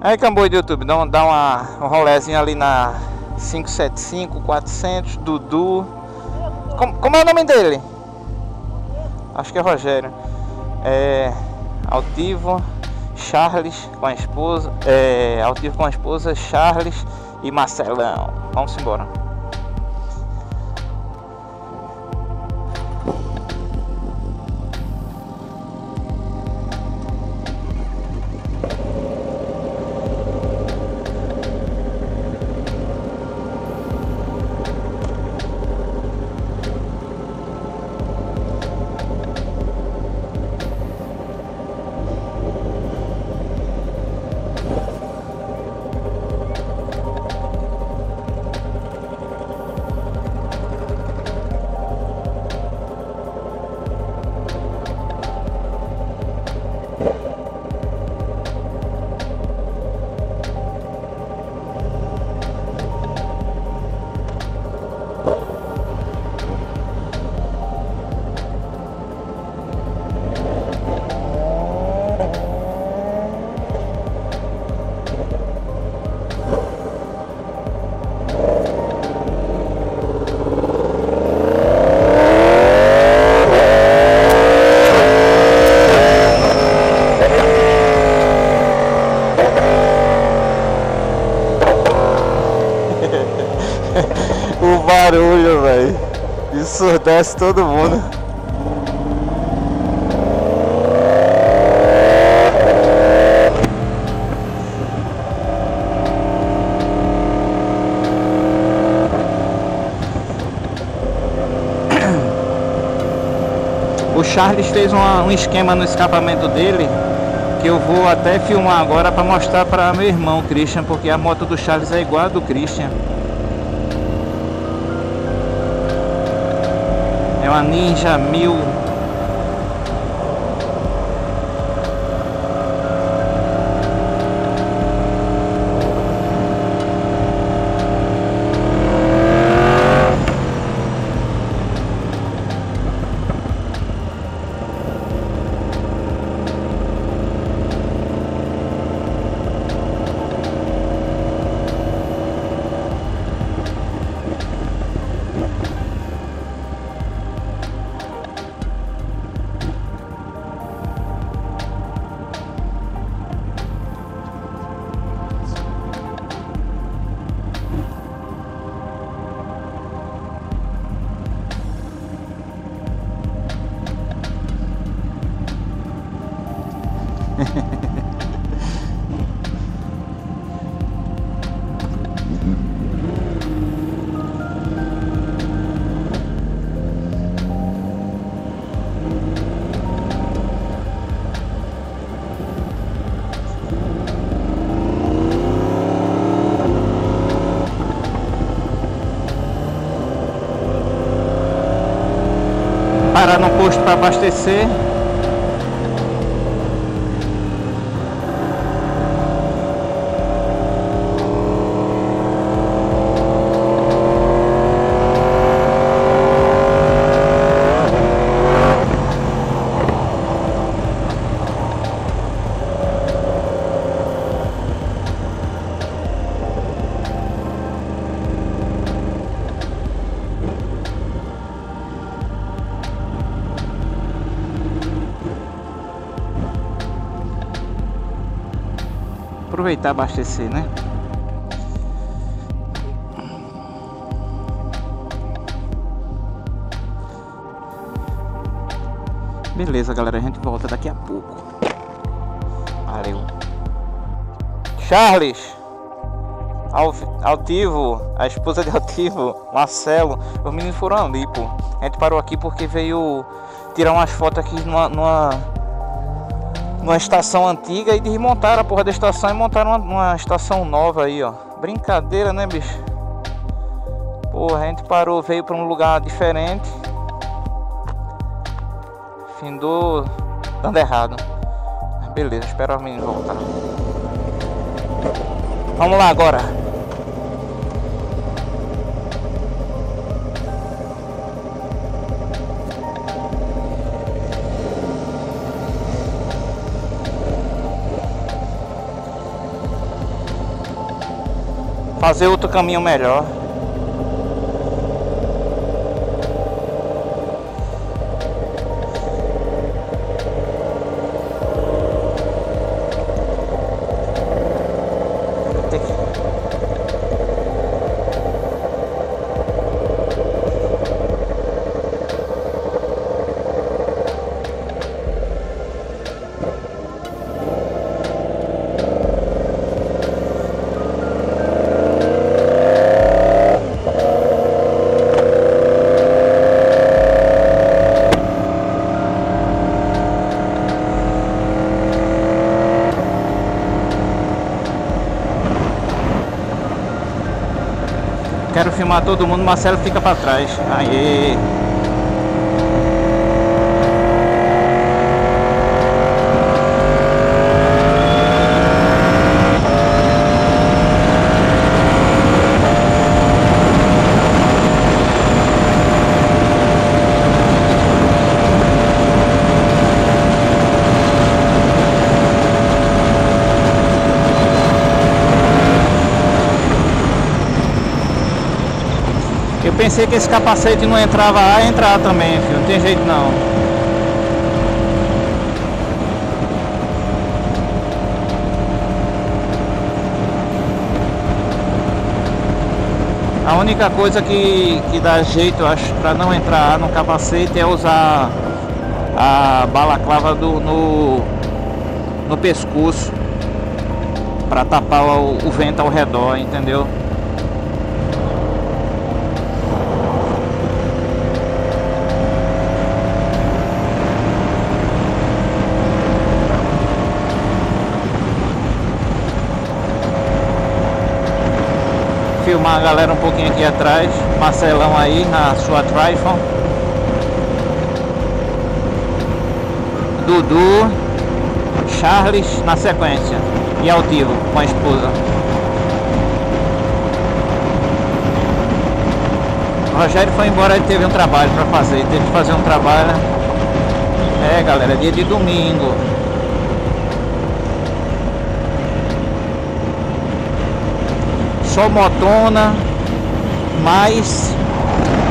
Aí, Camboy do YouTube, dá, um, dá uma, um ali na 575, 400, Dudu. Como, como é o nome dele? Acho que é Rogério. É. Altivo, Charles com a esposa. É. Altivo com a esposa, Charles e Marcelão. Vamos embora. Barulho, velho. Ensurdece todo mundo. O Charles fez uma, um esquema no escapamento dele que eu vou até filmar agora para mostrar para meu irmão Christian, porque a moto do Charles é igual a do Christian. É uma Ninja 1000 parar no posto para abastecer. Aproveitar abastecer, né? Beleza, galera, a gente volta daqui a pouco. Valeu. Charles, Altivo, a esposa de Altivo, Marcelo, os meninos foram ali, pô. A gente parou aqui porque veio tirar umas fotos aqui numa, numa, numa estação antiga e desmontaram a porra da estação e montaram uma, uma estação nova aí, ó. Brincadeira, né, bicho? Porra, a gente parou, veio para um lugar diferente. Findou dando errado. Beleza, espero os meninos voltar. Vamos lá agora. Fazer outro caminho melhor. Quero filmar todo mundo, Marcelo fica para trás. Aê! Pensei que esse capacete não entrava a entrar também, filho. Não tem jeito não. A única coisa que, que dá jeito, acho, para não entrar no capacete é usar a balaclava do, no, no pescoço para tapar o, o vento ao redor, entendeu? Filmar a galera um pouquinho aqui atrás. Marcelão aí na sua Trifon. Dudu, Charles na sequência. E Altivo com a esposa. O Rogério foi embora, ele teve um trabalho para fazer. Teve que fazer um trabalho. É galera, dia de domingo. Só motona, mas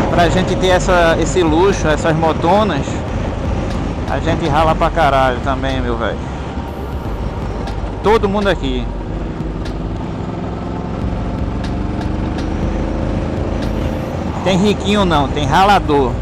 pra gente ter essa, esse luxo, essas motonas, a gente rala pra caralho também, meu velho. Todo mundo aqui. Tem riquinho não, tem ralador.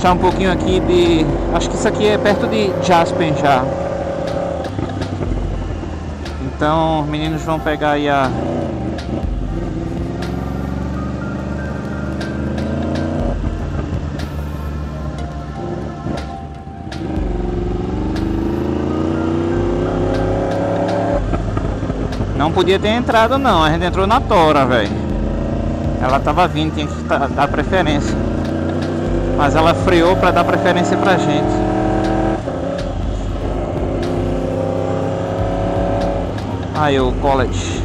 Mostrar um pouquinho aqui de... Acho que isso aqui é perto de Jaspen já. Então os meninos vão pegar aí a... Não podia ter entrado não, a gente entrou na tora, velho. Ela tava vindo, tinha que dar preferência. Mas ela freou para dar preferência pra gente. Aí o college.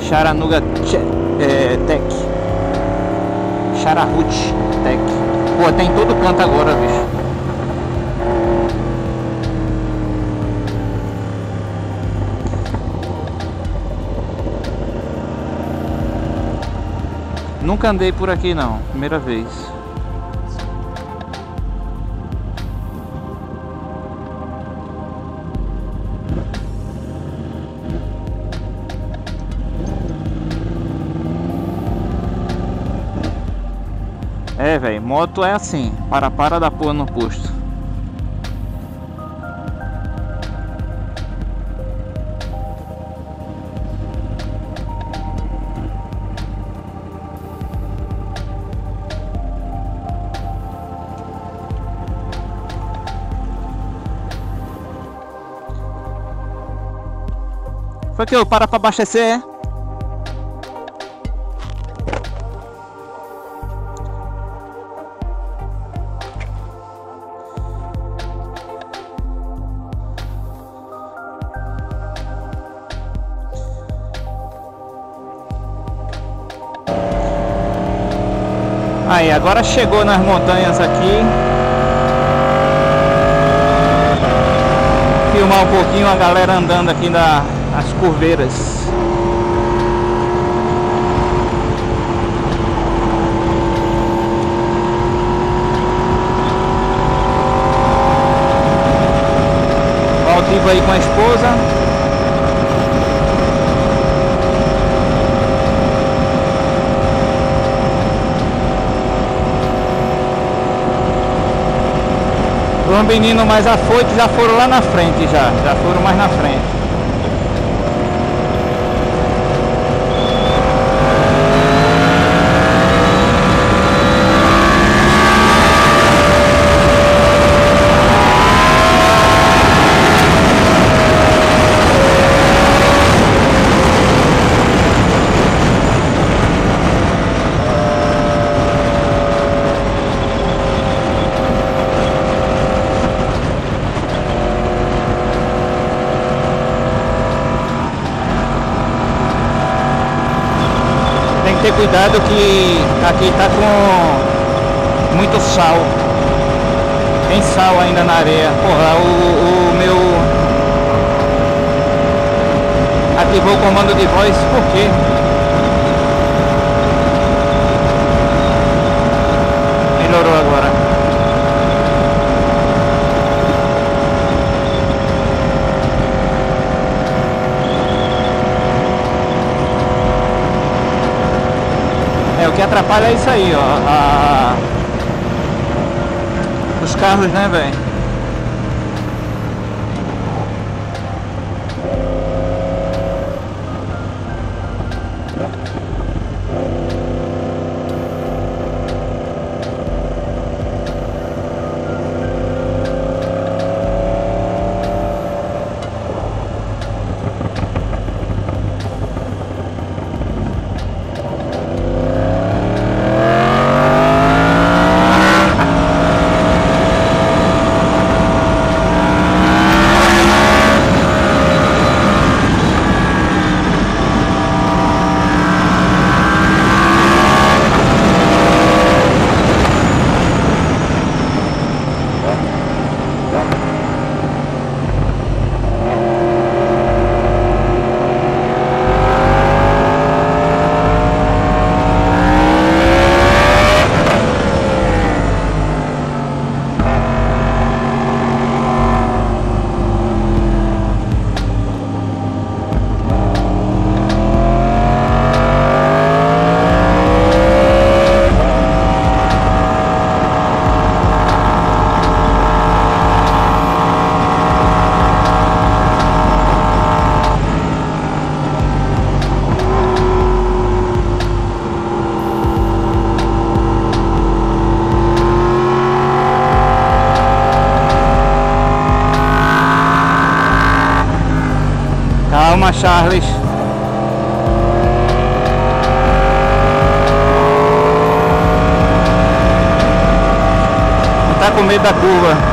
Charanuga é, Tech. Charahut Tech. Pô, tem todo canto agora, bicho. Nunca andei por aqui não, primeira vez. Moto é assim, para para da porra no posto. Foi que eu para pra abastecer, é? Agora chegou nas montanhas aqui. Filmar um pouquinho a galera andando aqui na, as curveiras. Altivo aí com a Os meninos mais afoitos já foram lá na frente já, já foram mais na frente. Ter cuidado que aqui tá com muito sal. Tem sal ainda na areia. Porra, o, o meu ativou o comando de voz por quê? Melhorou agora. que atrapalha é isso aí, ó. A... Os carros, né, velho? Calma, Charles. Da curva.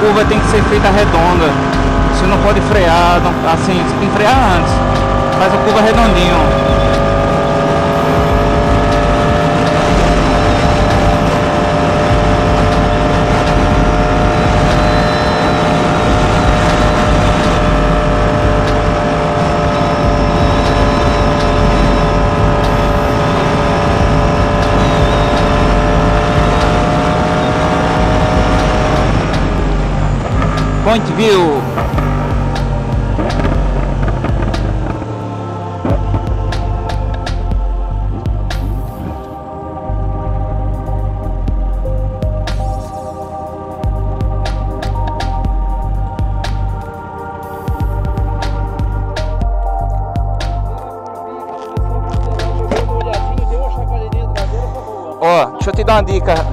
Curva tem que ser feita redonda. Você não pode frear, não, assim, você tem que frear antes. Faz a curva redondinho. Point View. Ó, deixa eu te dar uma dica.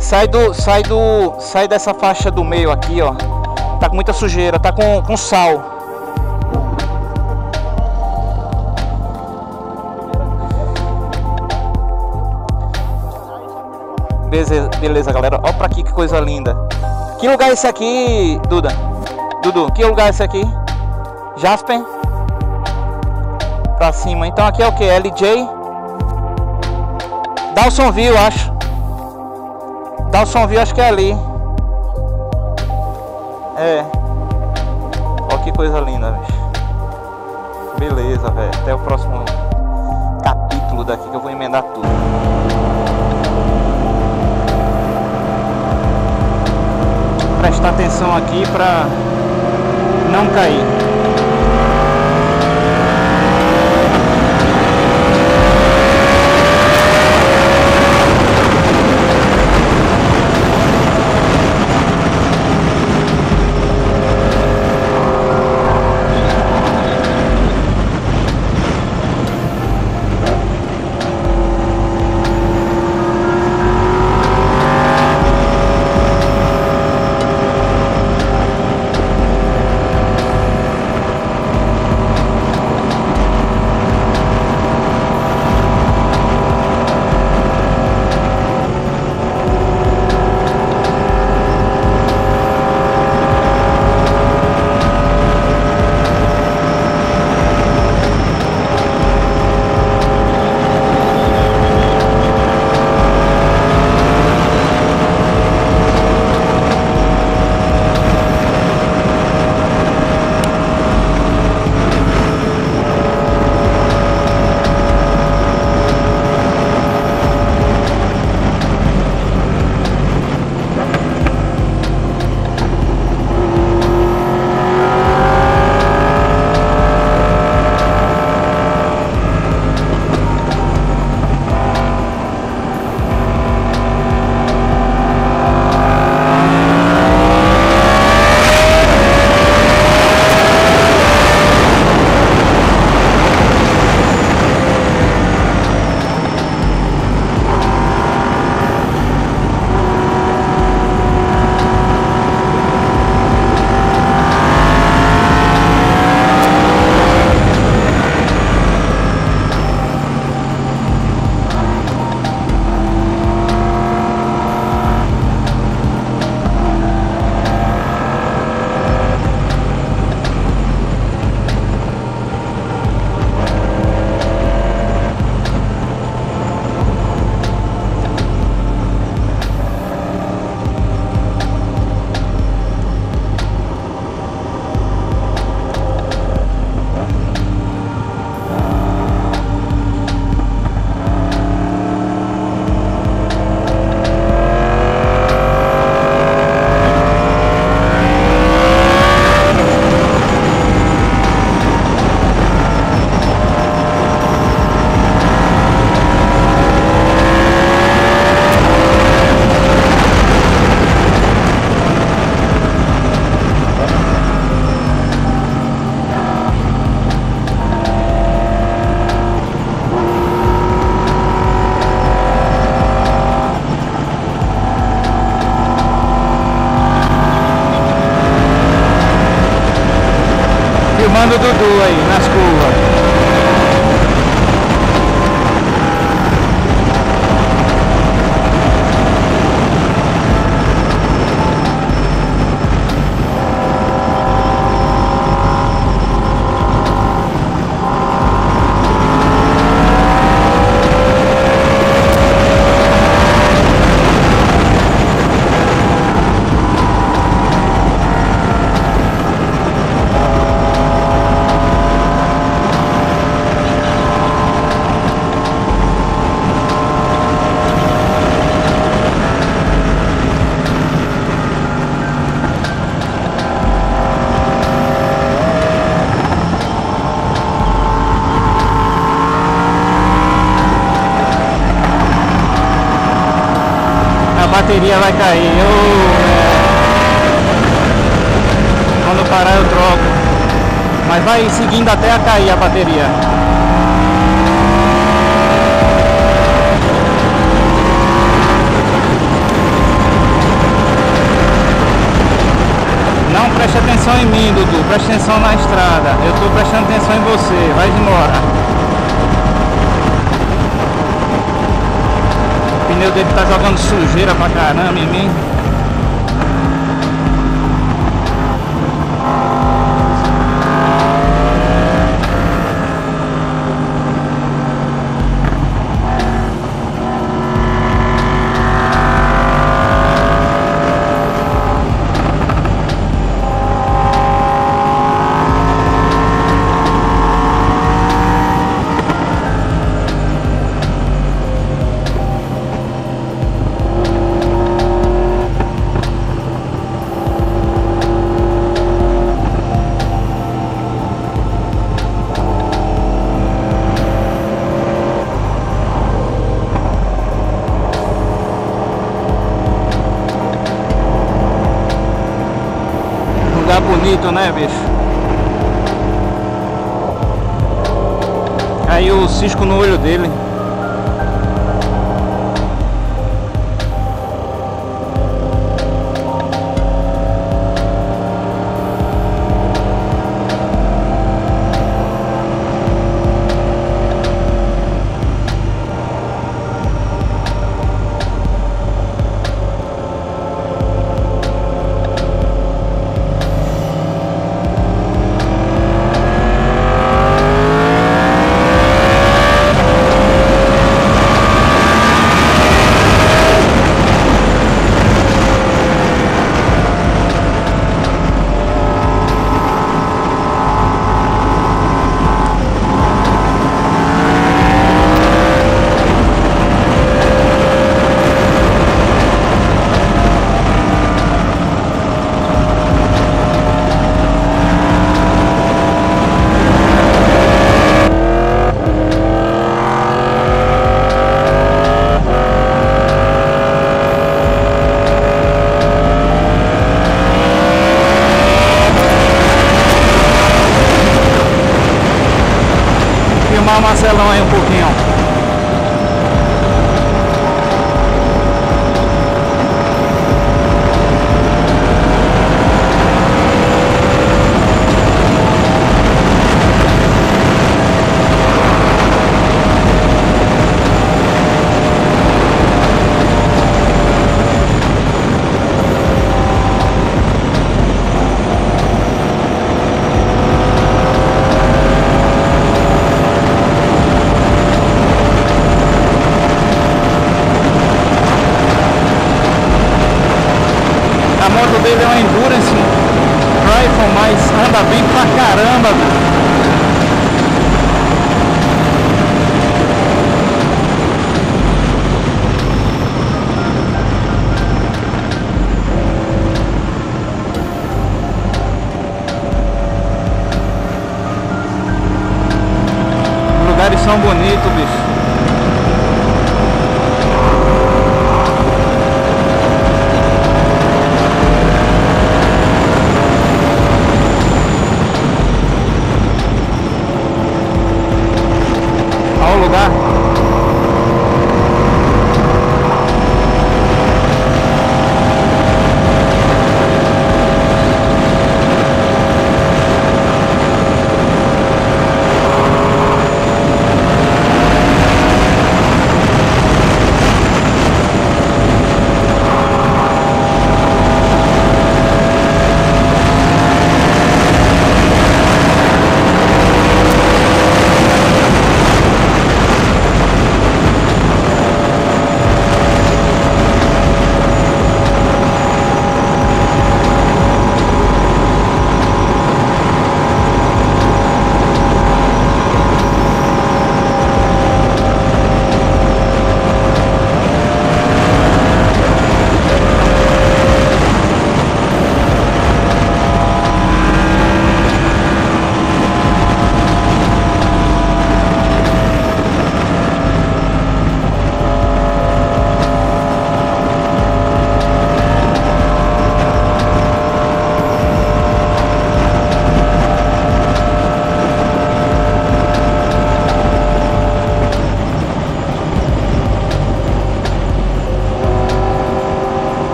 Sai do, sai do, sai dessa faixa do meio aqui, ó. Tá com muita sujeira, tá com, com sal. Beleza, beleza, galera. Ó pra aqui que coisa linda. Que lugar é esse aqui, Duda? Dudu, que lugar é esse aqui? Jasper? Pra cima. Então aqui é o que? LJ? Dawsonville, acho. Dawsonville, acho que é ali. É. Ó que coisa linda, bicho. Beleza, velho. Até o próximo capítulo daqui que eu vou emendar tudo. Prestar atenção aqui pra não cair. Bateria vai cair. Eu, é... Quando parar eu troco. Mas vai seguindo até a cair a bateria. Não preste atenção em mim, Dudu. Preste atenção na estrada. Eu estou prestando atenção em você. Vai embora. Pneu dele tá jogando sujeira pra caramba em mim. Bonito, né, bicho? Aí o cisco no olho dele.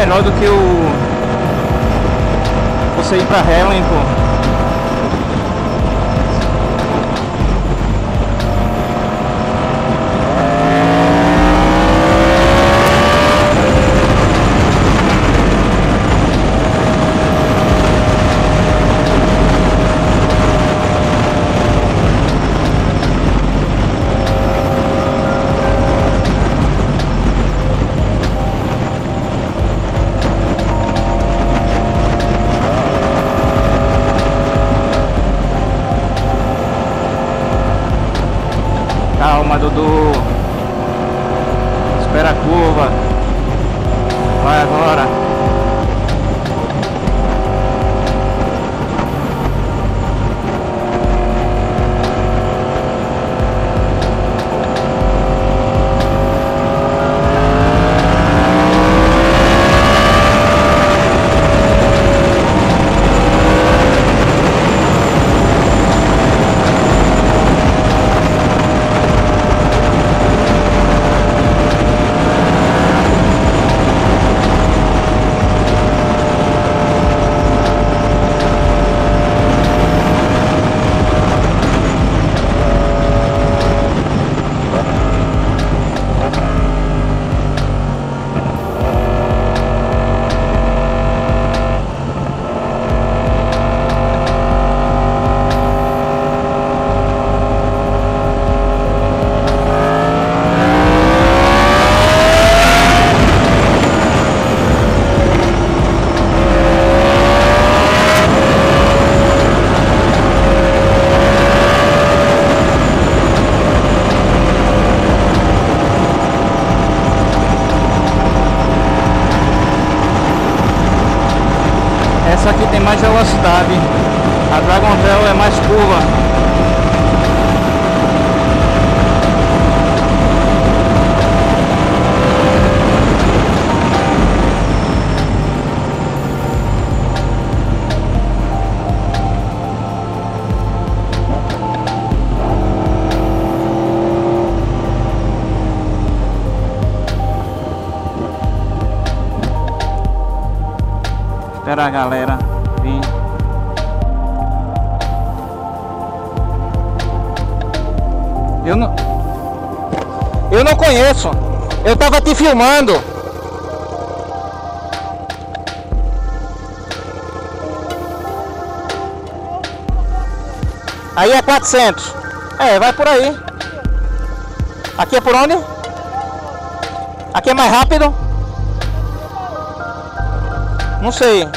Melhor do que o você ir pra Helen, pô. essa aqui tem mais velocidade. A Dragon Trail é mais curva. Espera a galera vir. Eu não... Eu não conheço. Eu tava te filmando. Aí é 400. É, vai por aí. Aqui é por onde? Aqui é mais rápido? Não sei.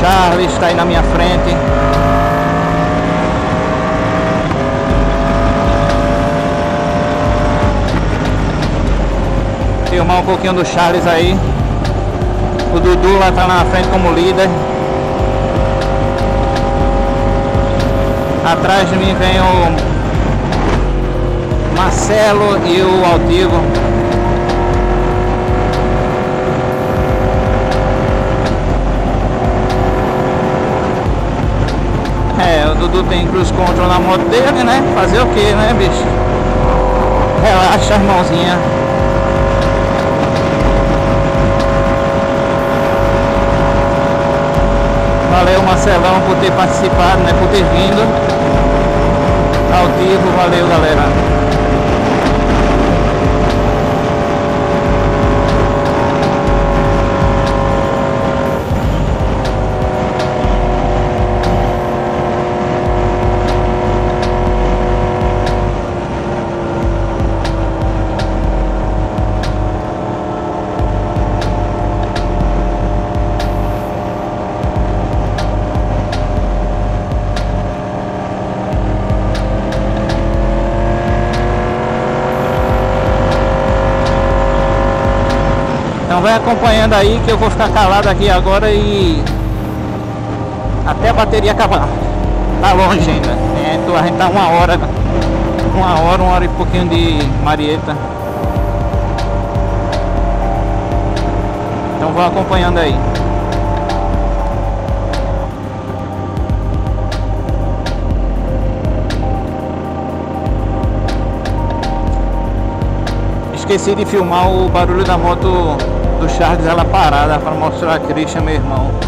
Charles está aí na minha frente. Filmar um pouquinho do Charles aí. O Dudu lá tá na frente como líder. Atrás de mim vem o Marcelo e o Altivo. É, o Dudu tem cruise control na moto dele, né? Fazer o que, né, bicho? Relaxa, irmãozinha. Valeu, Marcelão, por ter participado, né? Por ter vindo ao vivo. Valeu, galera. Vai acompanhando aí que eu vou ficar calado aqui agora e até a bateria acabar. Tá longe ainda. É, então a gente tá uma hora, uma hora, uma hora e pouquinho de Marieta. Então vou acompanhando aí. Esqueci de filmar o barulho da moto do Charles ela parada para mostrar a Christian, meu irmão.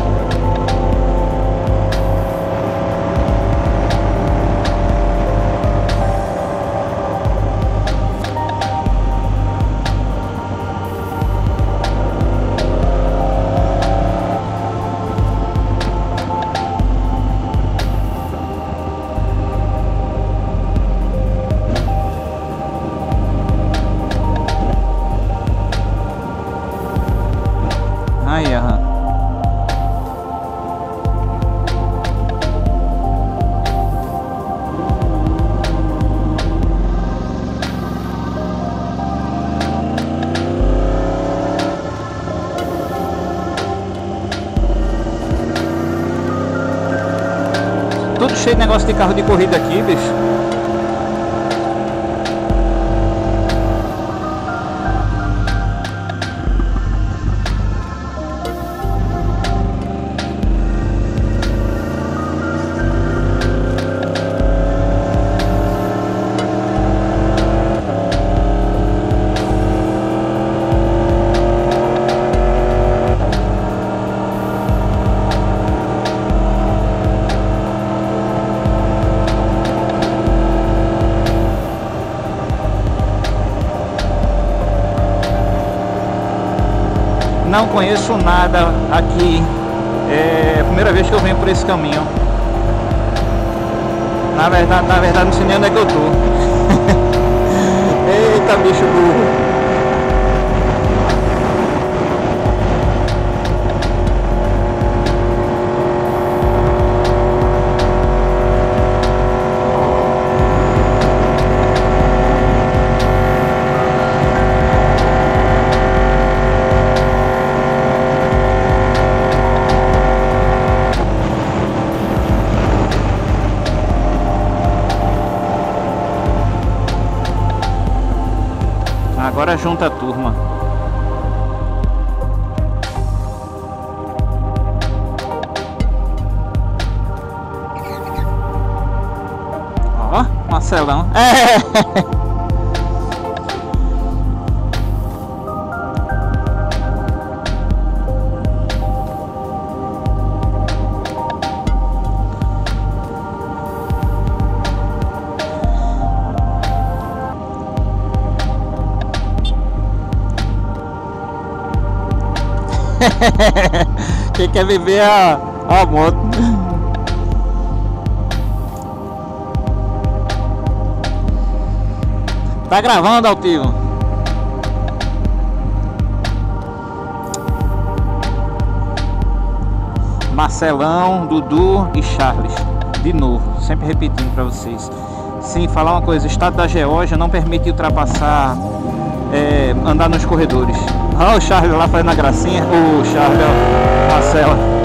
Negócio de carro de corrida aqui, bicho. Não conheço nada aqui. É a primeira vez que eu venho por esse caminho. Na verdade, na verdade não sei nem onde é que eu tô. Eita bicho burro. Junta Quem quer viver a, a moto. Tá gravando, Altivo? Marcelão, Dudu e Charles. De novo, sempre repetindo para vocês. Sim, falar uma coisa, o estado da Geórgia não permite ultrapassar, é, andar nos corredores. Olha o Charles lá fazendo a gracinha. O Charles, ó, Marcela.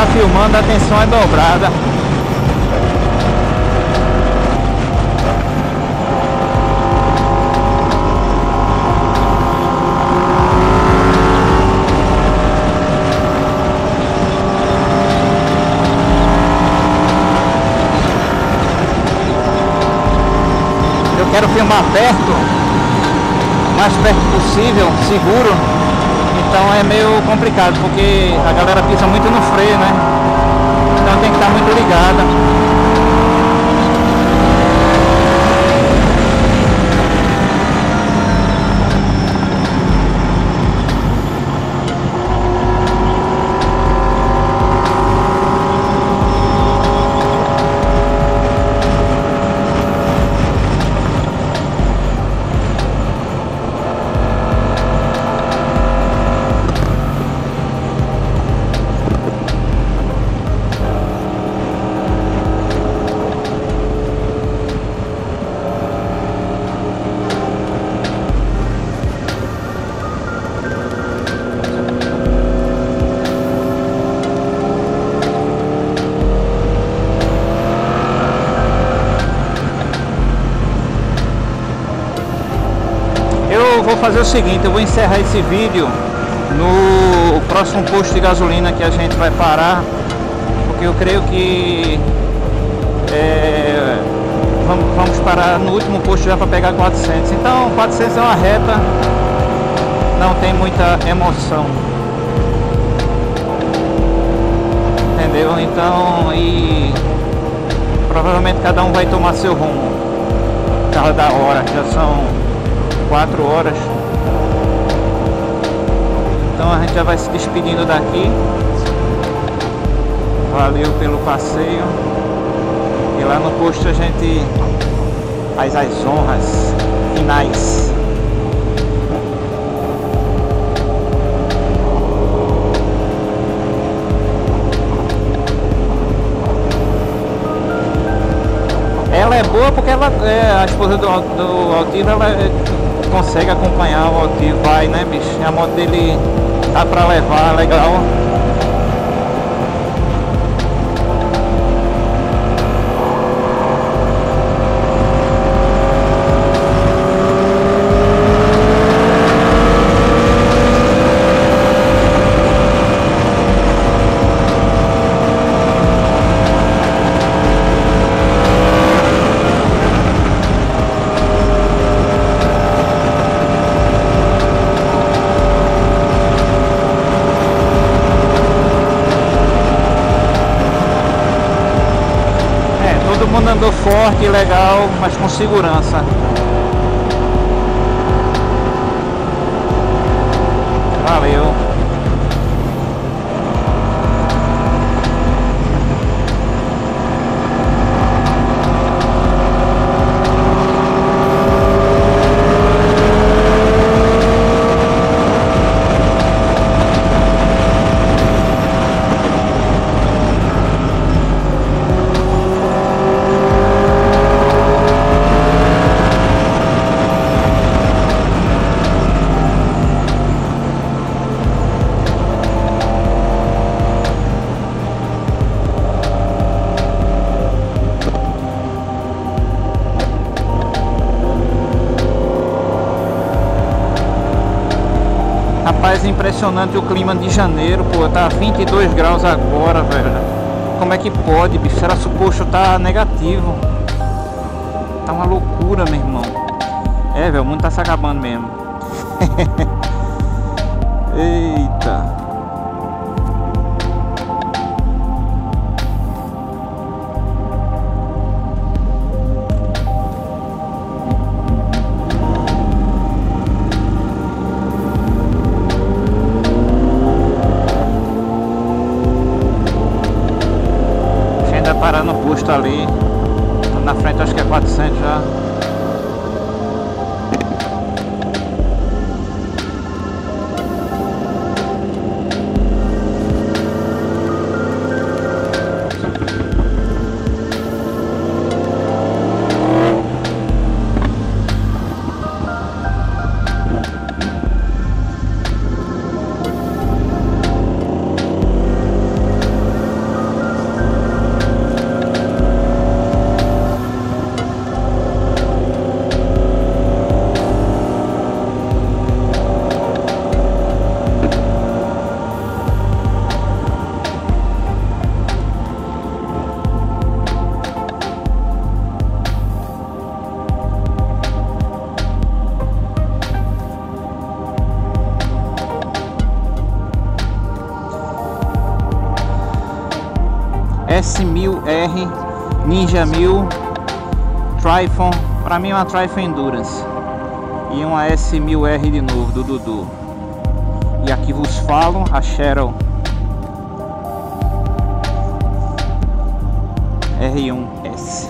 Tá filmando, a atenção é dobrada. Eu quero filmar perto, mais perto possível, seguro. Então é meio complicado, porque a galera pisa muito no freio, né? Então tem que estar muito ligada. Fazer o seguinte, eu vou encerrar esse vídeo no próximo posto de gasolina que a gente vai parar, porque eu creio que é, vamos, vamos parar no último posto já para pegar 400. Então 400 é uma reta, não tem muita emoção. Entendeu? Então e provavelmente cada um vai tomar seu rumo. Carro da hora, já são 4 horas. Então a gente já vai se despedindo daqui. Valeu pelo passeio. E lá no posto a gente faz as honras finais. Ela é boa porque ela é a esposa do, do Altivo, ela é, consegue acompanhar o Altivo, vai, né, bicho? A moto dele Dá pra levar, legal. Andou forte legal, mas com segurança. Impressionante o clima de janeiro, pô, tá 22 graus agora, velho. Como é que pode, bicho? Suposto tá negativo. Tá uma loucura, meu irmão. É, velho, o mundo tá se acabando mesmo. Eita. Posto ali. Na frente acho que é 400 já. Ninja 1000 Trifon, para mim é uma Trifon Endurance e uma S1000R de novo do Dudu. E aqui vos falo a Cheryl R1S.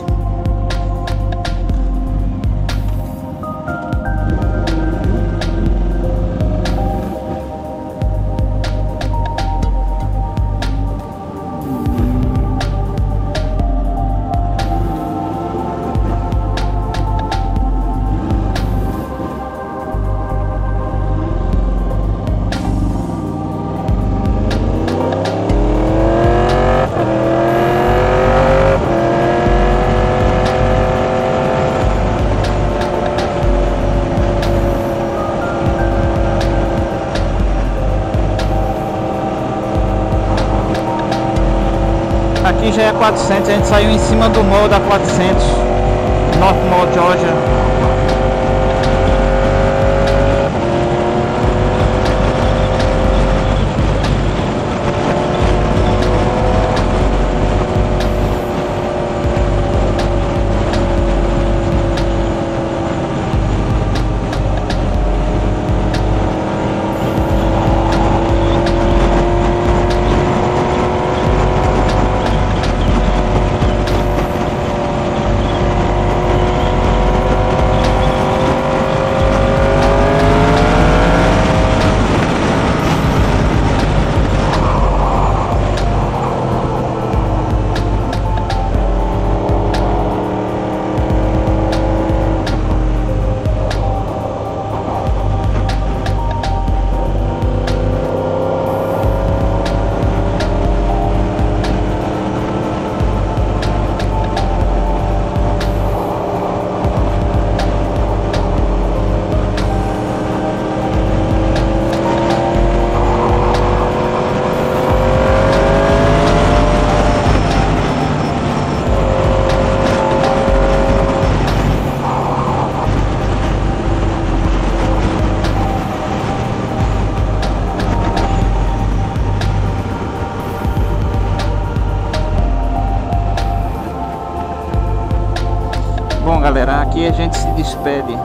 400, a gente saiu em cima do morro da 400, North Mall, Georgia. A